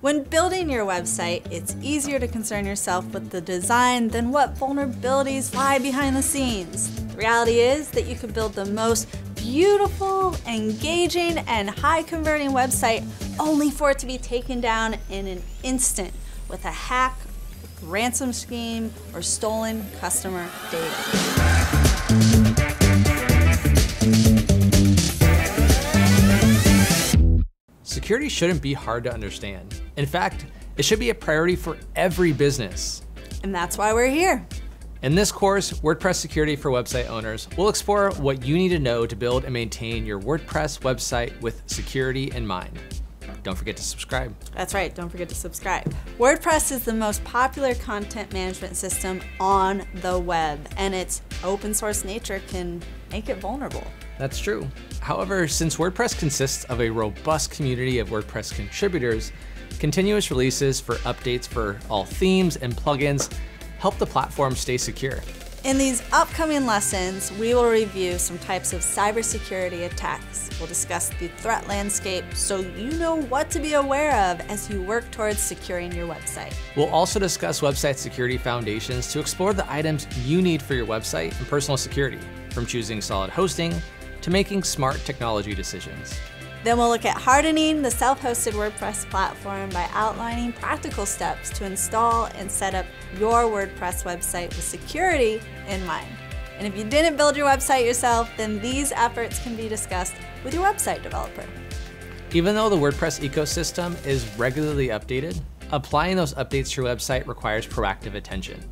When building your website, it's easier to concern yourself with the design than what vulnerabilities lie behind the scenes. The reality is that you can build the most beautiful, engaging, and high converting website only for it to be taken down in an instant with a hack, ransom scheme, or stolen customer data. Security shouldn't be hard to understand. In fact, it should be a priority for every business. And that's why we're here. In this course, WordPress Security for Website Owners, we'll explore what you need to know to build and maintain your WordPress website with security in mind. Don't forget to subscribe. That's right, don't forget to subscribe. WordPress is the most popular content management system on the web, and its open source nature can make it vulnerable. That's true. However, since WordPress consists of a robust community of WordPress contributors, continuous releases for updates for all themes and plugins help the platform stay secure. In these upcoming lessons, we will review some types of cybersecurity attacks. We'll discuss the threat landscape so you know what to be aware of as you work towards securing your website. We'll also discuss website security foundations to explore the items you need for your website and personal security, from choosing solid hosting to making smart technology decisions. Then we'll look at hardening the self-hosted WordPress platform by outlining practical steps to install and set up your WordPress website with security in mind. And if you didn't build your website yourself, then these efforts can be discussed with your website developer. Even though the WordPress ecosystem is regularly updated, applying those updates to your website requires proactive attention.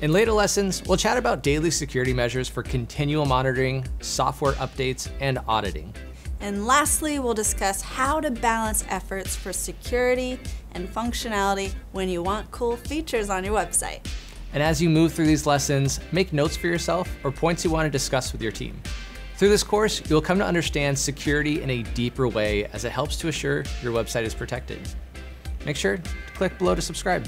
In later lessons, we'll chat about daily security measures for continual monitoring, software updates, and auditing. And lastly, we'll discuss how to balance efforts for security and functionality when you want cool features on your website. And as you move through these lessons, make notes for yourself or points you want to discuss with your team. Through this course, you'll come to understand security in a deeper way as it helps to assure your website is protected. Make sure to click below to subscribe.